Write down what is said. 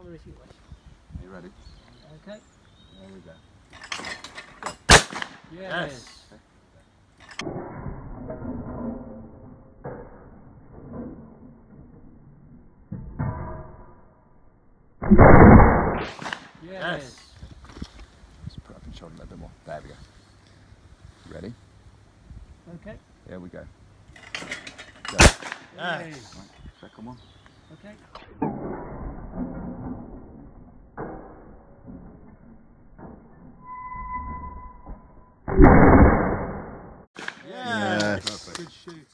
Holler if you wish. Are you ready? Okay. There we go. Yes. Yes. Let's put up and shoulder a little bit more. There we go. Ready? Okay. Here we go. Go. Yes. Right, second one. Okay. Good shooting.